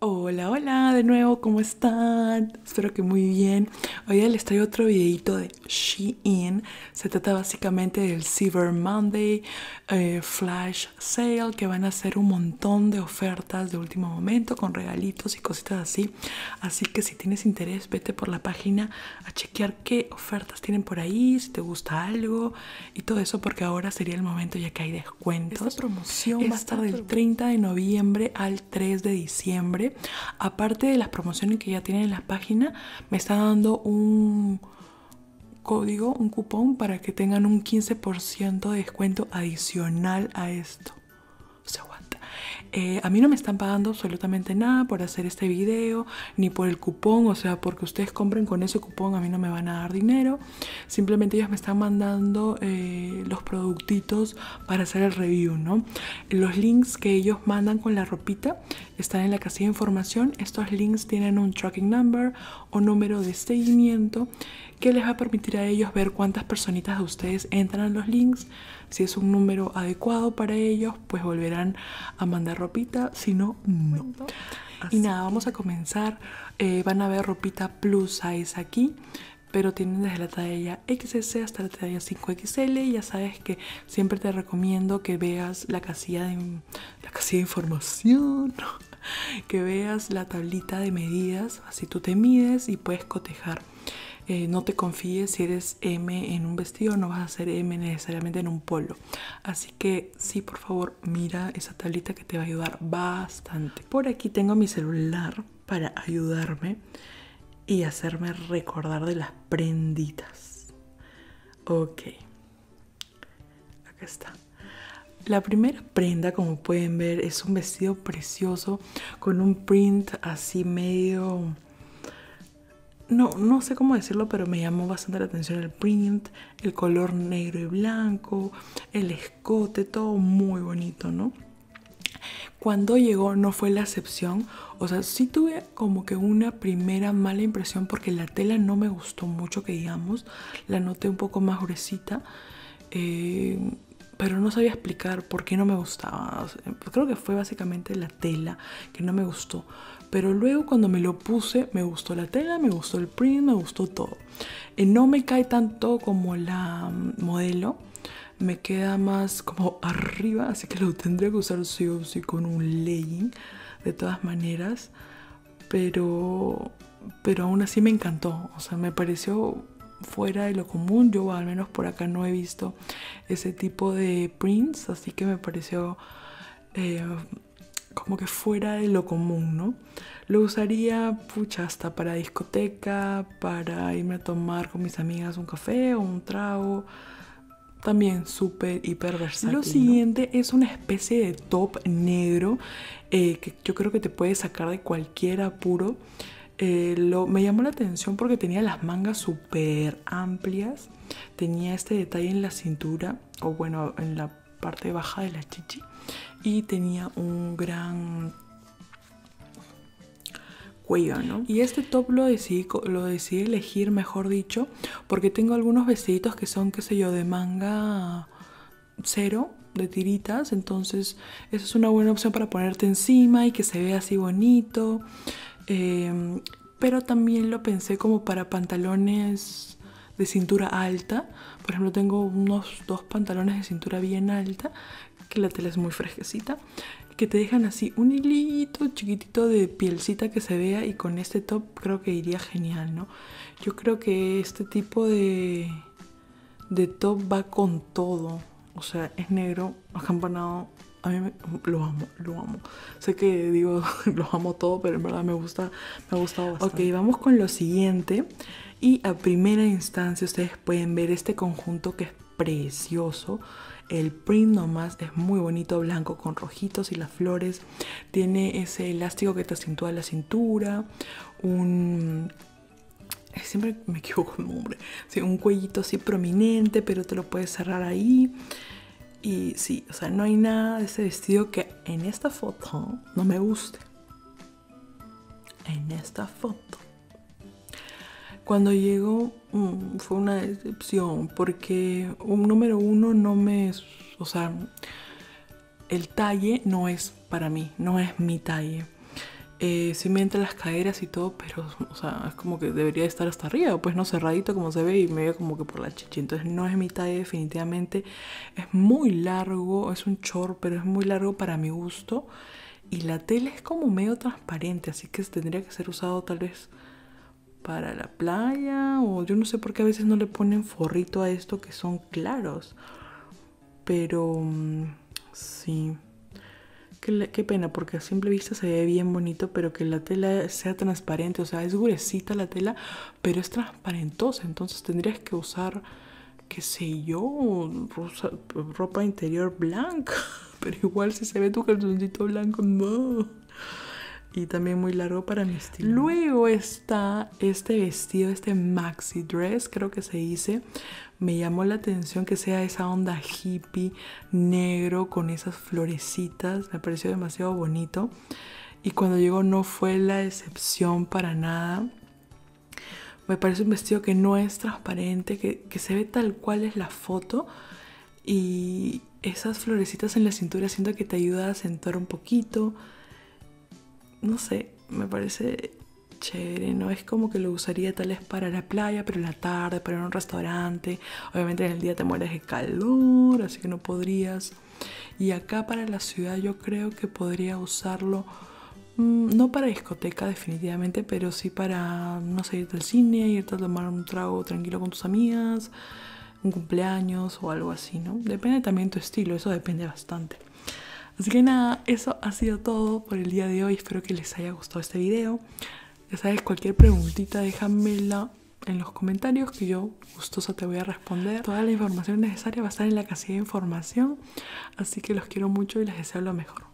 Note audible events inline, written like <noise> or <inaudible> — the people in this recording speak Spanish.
Hola, hola, de nuevo, ¿cómo están? Espero que muy bien. Hoy les traigo otro videito de Shein. Se trata básicamente del Cyber Monday eh, Flash Sale, que van a hacer un montón de ofertas de último momento con regalitos y cositas así. Así que si tienes interés, vete por la página a chequear qué ofertas tienen por ahí, si te gusta algo y todo eso, porque ahora sería el momento ya que hay descuentos. Esta promoción va a estar del 30 de noviembre al 3 de diciembre aparte de las promociones que ya tienen en la página, me está dando un código, un cupón para que tengan un 15% de descuento adicional a esto. Se aguanta. Eh, a mí no me están pagando absolutamente nada por hacer este video, ni por el cupón, o sea, porque ustedes compren con ese cupón, a mí no me van a dar dinero. Simplemente ellos me están mandando eh, los productitos para hacer el review, ¿no? Los links que ellos mandan con la ropita están en la casilla de información. Estos links tienen un tracking number o número de seguimiento que les va a permitir a ellos ver cuántas personitas de ustedes entran los links. Si es un número adecuado para ellos, pues volverán a mandar ropita, si no, no. Y nada, vamos a comenzar. Eh, van a ver ropita plus size aquí pero tienen desde la talla XS hasta la talla 5XL. Ya sabes que siempre te recomiendo que veas la casilla de, la casilla de información, <laughs> que veas la tablita de medidas, así tú te mides y puedes cotejar. Eh, no te confíes si eres M en un vestido, no vas a ser M necesariamente en un polo. Así que sí, por favor, mira esa tablita que te va a ayudar bastante. Por aquí tengo mi celular para ayudarme y hacerme recordar de las prenditas. Ok. Acá está. La primera prenda, como pueden ver, es un vestido precioso con un print así medio no, no sé cómo decirlo, pero me llamó bastante la atención el print, el color negro y blanco, el escote, todo muy bonito, ¿no? Cuando llegó no fue la excepción, o sea, sí tuve como que una primera mala impresión porque la tela no me gustó mucho, que digamos, la noté un poco más gruesita, eh, pero no sabía explicar por qué no me gustaba. creo que fue básicamente la tela que no me gustó. Pero luego cuando me lo puse, me gustó la tela, me gustó el print, me gustó todo. No me cae tanto como la mm, modelo, me queda más como arriba, así que lo tendría que usar sí o sí con un legging, de todas maneras. Pero, pero aún así me encantó, o sea, me pareció fuera de lo común. Yo al menos por acá no he visto ese tipo de prints, así que me pareció eh, como que fuera de lo común, ¿no? Lo usaría, pucha, hasta para discoteca, para irme a tomar con mis amigas un café o un trago. También súper, hiper versátil. Lo siguiente es una especie de top negro eh, que yo creo que te puede sacar de cualquier apuro. Eh, lo, me llamó la atención porque tenía las mangas súper amplias. Tenía este detalle en la cintura, o bueno, en la parte baja de la chichi y tenía un gran cuello, ¿no? Y este top lo decidí, lo decidí elegir, mejor dicho, porque tengo algunos vestiditos que son, qué sé yo, de manga cero, de tiritas, entonces esa es una buena opción para ponerte encima y que se vea así bonito. Em, pero también lo pensé como para pantalones de cintura alta. Por ejemplo, tengo unos dos pantalones de cintura bien alta que la tela es muy fresquecita, que te dejan así un hilito chiquitito de pielcita que se vea y con este top creo que iría genial, ¿no? Yo creo que este tipo de, de top va con todo, o sea, es negro, acampanado, a mí lo amo, lo amo. Sé que digo, <laughs> lo amo todo, pero en verdad me gusta, me ha gustado bastante. Ok, vamos con lo siguiente. Y a primera instancia ustedes pueden ver este conjunto que es precioso. El print nomás es muy bonito, blanco con rojitos y las flores. Tiene ese elástico que te acentúa la cintura. Un siempre me <laughs> equivoco el nombre. Sí, un cuellito así prominente, pero te lo puedes cerrar ahí. Y sí, o sea, no hay nada de ese vestido que en esta foto no me guste. En esta foto. Cuando llegó mm, fue una decepción porque un número uno no me, o sea, el talle no es para mí, no es mi talle. Eh, sí me entra las caderas y todo, pero, o sea, es como que debería estar hasta arriba, pues no cerradito como se ve y me veo como que por la chichi. Entonces no es mi talla definitivamente. Es muy largo, es un short, pero es muy largo para mi gusto. Y la tela es como medio transparente, así que tendría que ser usado tal vez para la playa o yo no sé por qué a veces no le ponen forrito a esto que son claros. Pero mm, sí. Qué, pena, porque a simple vista se ve bien bonito, pero que la tela sea transparente. O sea, es gruesita la tela, pero es transparentosa. Entonces tendrías que usar, qué sé yo, ropa interior blanca. <laughs> Pero igual si se ve tu calzoncito blanco, no y también muy largo para mi estilo. Luego está este vestido, este maxi dress, creo que se dice. Me llamó la atención que sea esa onda hippie negro con esas florecitas, me pareció demasiado bonito. Y cuando llegó no fue la excepción para nada. Me parece un vestido que no es transparente, que, que se ve tal cual es la foto. Y esas florecitas en la cintura siento que te ayuda a sentar un poquito no sé, me parece chévere, no es como que lo usaría tal vez para la playa, pero en la tarde, para un restaurante. Obviamente en el día te mueres de calor, así que no podrías. Y acá para la ciudad yo creo que podría usarlo, mm, no para discoteca definitivamente, pero sí para, no sé, irte al cine, irte a tomar un trago tranquilo con tus amigas, un cumpleaños o algo así, ¿no? Depende también tu estilo, eso depende bastante. Así que nada, eso ha sido todo por el día de hoy. Espero que les haya gustado este video. Ya sabes, cualquier preguntita déjamela en los comentarios que yo gustosa te voy a responder. Toda la información necesaria va a estar en la casilla de información. Así que los quiero mucho y les deseo lo mejor.